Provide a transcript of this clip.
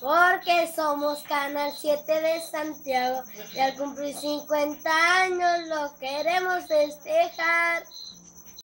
porque somos Canal 7 de Santiago y al cumplir 50 años lo queremos festejar.